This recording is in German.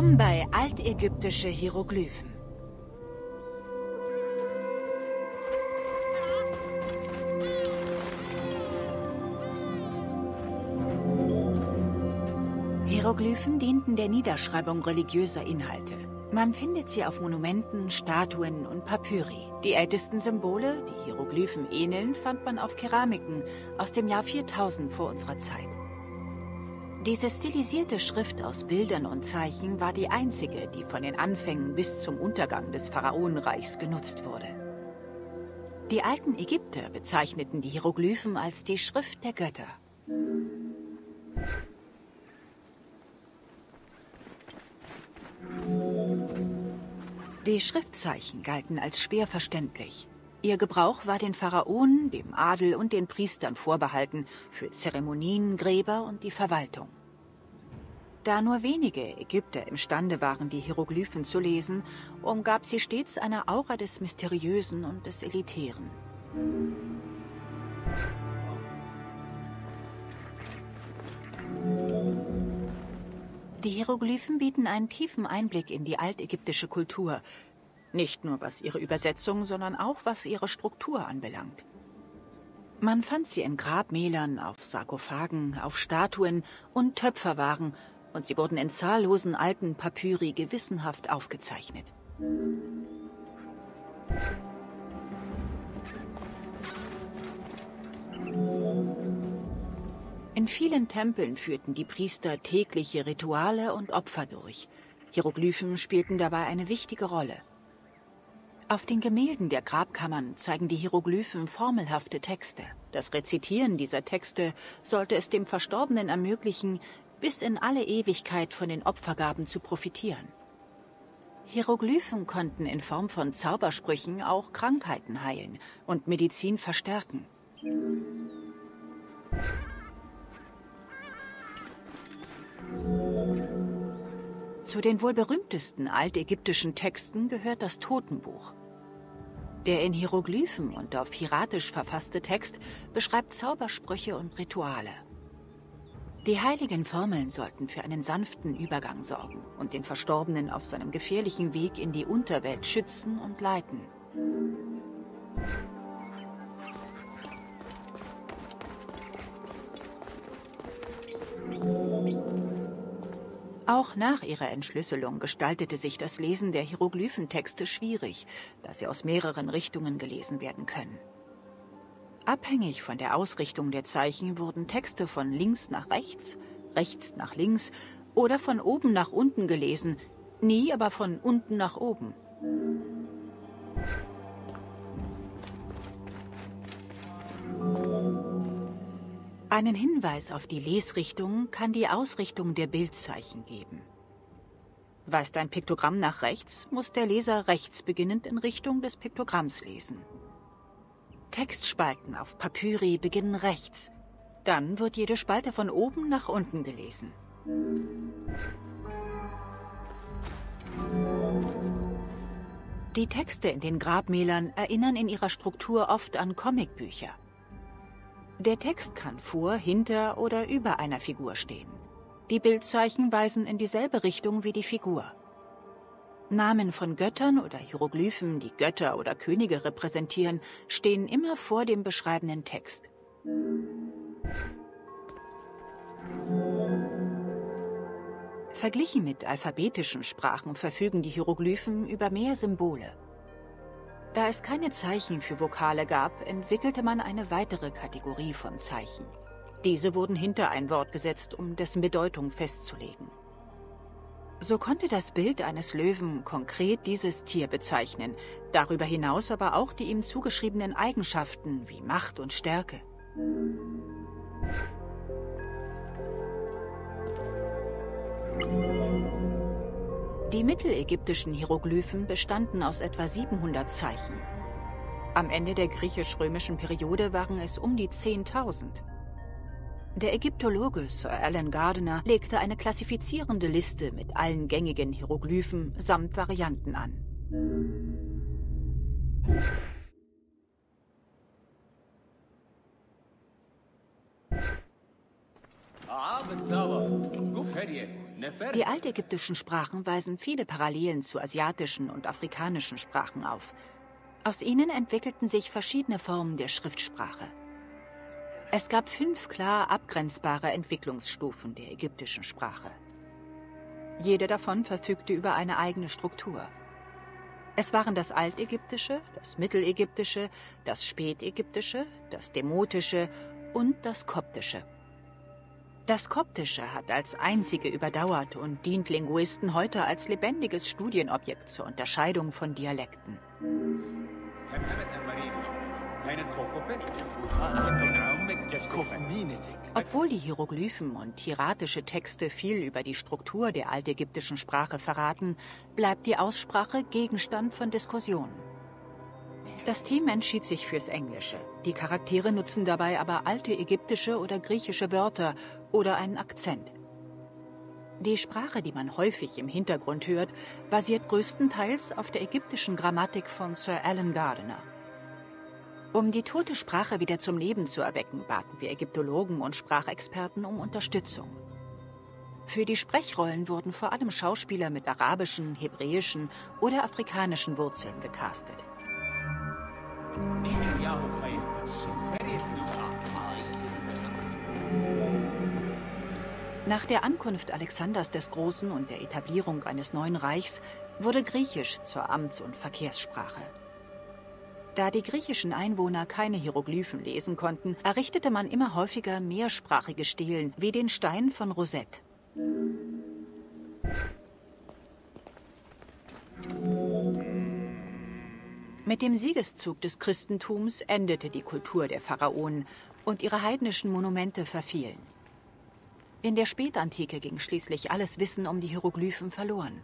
Willkommen bei Altägyptische Hieroglyphen. Hieroglyphen dienten der Niederschreibung religiöser Inhalte. Man findet sie auf Monumenten, Statuen und Papyri. Die ältesten Symbole, die Hieroglyphen ähneln, fand man auf Keramiken aus dem Jahr 4000 vor unserer Zeit. Diese stilisierte Schrift aus Bildern und Zeichen war die einzige, die von den Anfängen bis zum Untergang des Pharaonenreichs genutzt wurde. Die alten Ägypter bezeichneten die Hieroglyphen als die Schrift der Götter. Die Schriftzeichen galten als schwer verständlich. Ihr Gebrauch war den Pharaonen, dem Adel und den Priestern vorbehalten für Zeremonien, Gräber und die Verwaltung. Da nur wenige Ägypter imstande waren, die Hieroglyphen zu lesen, umgab sie stets eine Aura des Mysteriösen und des Elitären. Die Hieroglyphen bieten einen tiefen Einblick in die altägyptische Kultur, nicht nur was ihre Übersetzung, sondern auch was ihre Struktur anbelangt. Man fand sie in Grabmälern, auf Sarkophagen, auf Statuen und Töpferwaren und sie wurden in zahllosen alten Papyri gewissenhaft aufgezeichnet. In vielen Tempeln führten die Priester tägliche Rituale und Opfer durch. Hieroglyphen spielten dabei eine wichtige Rolle. Auf den Gemälden der Grabkammern zeigen die Hieroglyphen formelhafte Texte. Das Rezitieren dieser Texte sollte es dem Verstorbenen ermöglichen, bis in alle Ewigkeit von den Opfergaben zu profitieren. Hieroglyphen konnten in Form von Zaubersprüchen auch Krankheiten heilen und Medizin verstärken. Zu den wohl berühmtesten altägyptischen Texten gehört das Totenbuch. Der in Hieroglyphen und auf Hieratisch verfasste Text beschreibt Zaubersprüche und Rituale. Die heiligen Formeln sollten für einen sanften Übergang sorgen und den Verstorbenen auf seinem gefährlichen Weg in die Unterwelt schützen und leiten. Auch nach ihrer Entschlüsselung gestaltete sich das Lesen der Hieroglyphentexte schwierig, da sie aus mehreren Richtungen gelesen werden können. Abhängig von der Ausrichtung der Zeichen wurden Texte von links nach rechts, rechts nach links oder von oben nach unten gelesen, nie aber von unten nach oben. Einen Hinweis auf die Lesrichtung kann die Ausrichtung der Bildzeichen geben. Weist ein Piktogramm nach rechts, muss der Leser rechts beginnend in Richtung des Piktogramms lesen. Textspalten auf Papyri beginnen rechts. Dann wird jede Spalte von oben nach unten gelesen. Die Texte in den Grabmälern erinnern in ihrer Struktur oft an Comicbücher. Der Text kann vor, hinter oder über einer Figur stehen. Die Bildzeichen weisen in dieselbe Richtung wie die Figur. Namen von Göttern oder Hieroglyphen, die Götter oder Könige repräsentieren, stehen immer vor dem beschreibenden Text. Verglichen mit alphabetischen Sprachen verfügen die Hieroglyphen über mehr Symbole. Da es keine Zeichen für Vokale gab, entwickelte man eine weitere Kategorie von Zeichen. Diese wurden hinter ein Wort gesetzt, um dessen Bedeutung festzulegen. So konnte das Bild eines Löwen konkret dieses Tier bezeichnen, darüber hinaus aber auch die ihm zugeschriebenen Eigenschaften wie Macht und Stärke. Die mittelägyptischen Hieroglyphen bestanden aus etwa 700 Zeichen. Am Ende der griechisch-römischen Periode waren es um die 10.000. Der Ägyptologe Sir Alan Gardiner legte eine klassifizierende Liste mit allen gängigen Hieroglyphen samt Varianten an. Die altägyptischen Sprachen weisen viele Parallelen zu asiatischen und afrikanischen Sprachen auf. Aus ihnen entwickelten sich verschiedene Formen der Schriftsprache. Es gab fünf klar abgrenzbare Entwicklungsstufen der ägyptischen Sprache. Jede davon verfügte über eine eigene Struktur. Es waren das Altägyptische, das Mittelägyptische, das Spätägyptische, das Demotische und das Koptische. Das Koptische hat als einzige überdauert und dient Linguisten heute als lebendiges Studienobjekt zur Unterscheidung von Dialekten. Obwohl die Hieroglyphen und hieratische Texte viel über die Struktur der altägyptischen Sprache verraten, bleibt die Aussprache Gegenstand von Diskussionen. Das Team entschied sich fürs Englische. Die Charaktere nutzen dabei aber alte ägyptische oder griechische Wörter oder einen Akzent. Die Sprache, die man häufig im Hintergrund hört, basiert größtenteils auf der ägyptischen Grammatik von Sir Alan Gardiner. Um die tote Sprache wieder zum Leben zu erwecken, baten wir Ägyptologen und Sprachexperten um Unterstützung. Für die Sprechrollen wurden vor allem Schauspieler mit arabischen, hebräischen oder afrikanischen Wurzeln gecastet. Nach der Ankunft Alexanders des Großen und der Etablierung eines neuen Reichs wurde Griechisch zur Amts- und Verkehrssprache. Da die griechischen Einwohner keine Hieroglyphen lesen konnten, errichtete man immer häufiger mehrsprachige Stelen wie den Stein von Rosette. Mit dem Siegeszug des Christentums endete die Kultur der Pharaonen und ihre heidnischen Monumente verfielen. In der Spätantike ging schließlich alles Wissen um die Hieroglyphen verloren.